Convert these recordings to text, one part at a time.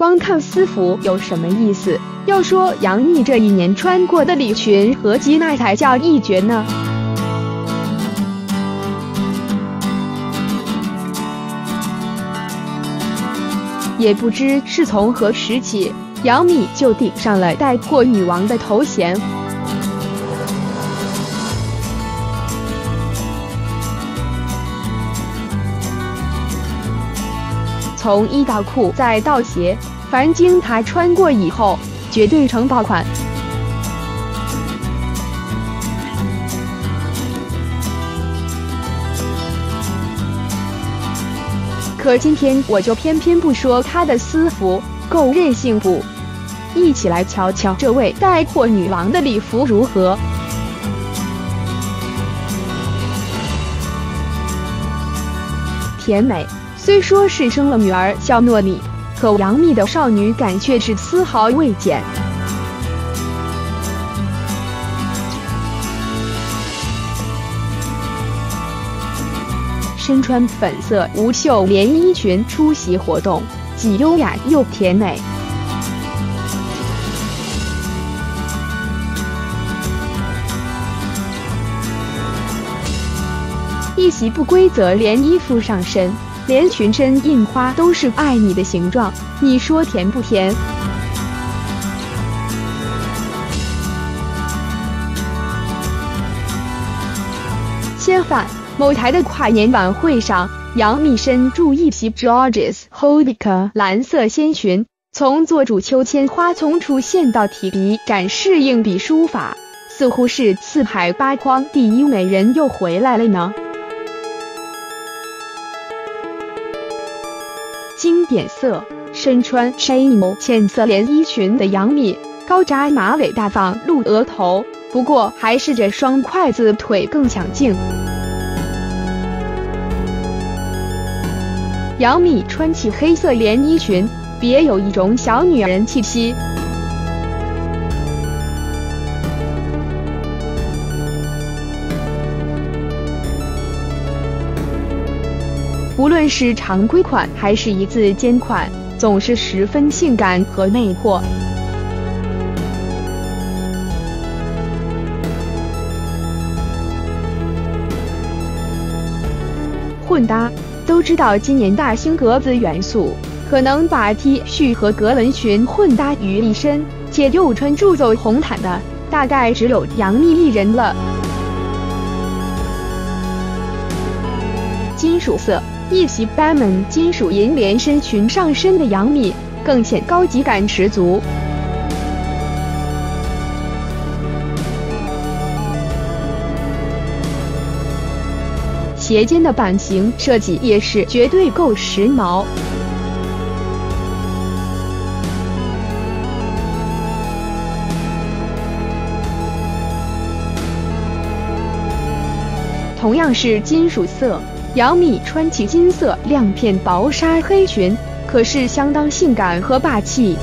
光看私服有什么意思？要说杨幂这一年穿过的礼裙合集，那才叫一绝呢。也不知是从何时起，杨幂就顶上了带货女王的头衔。从衣到裤再到鞋，凡经她穿过以后，绝对成爆款。可今天我就偏偏不说她的私服够任性不？一起来瞧瞧这位带货女王的礼服如何？甜美。虽说是生了女儿叫糯米，可杨幂的少女感却是丝毫未减。身穿粉色无袖连衣裙出席活动，既优雅又甜美。一袭不规则连衣服上身。连裙身印花都是爱你的形状，你说甜不甜？相反，某台的跨年晚会上，杨幂身著一袭 Georges Houlika 蓝色仙裙，从做主秋千花丛出现到提笔展示硬笔书法，似乎是四海八荒第一美人又回来了呢。经典色，身穿 Chanel 浅色连衣裙的杨幂，高扎马尾大放露额头，不过还是这双筷子腿更抢镜。杨幂穿起黑色连衣裙，别有一种小女人气息。无论是常规款还是一字肩款，总是十分性感和魅惑。混搭都知道，今年大兴格子元素，可能把 T 恤和格纹裙混搭于一身，且又穿助走红毯的，大概只有杨幂一人了。金属色。一袭 b a m o n 金属银连身裙上身的杨幂，更显高级感十足。鞋尖的版型设计也是绝对够时髦。同样是金属色。杨幂穿起金色亮片薄纱黑裙，可是相当性感和霸气。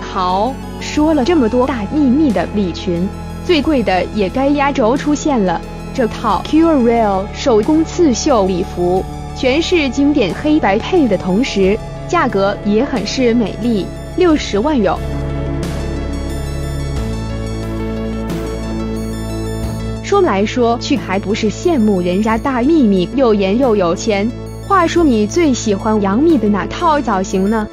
好，说了这么多大秘密的礼裙，最贵的也该压轴出现了。这套 Curreal 手工刺绣礼服，全是经典黑白配的同时，价格也很是美丽，六十万有。说来说去，还不是羡慕人家大幂幂又颜又有钱。话说你最喜欢杨幂的哪套造型呢？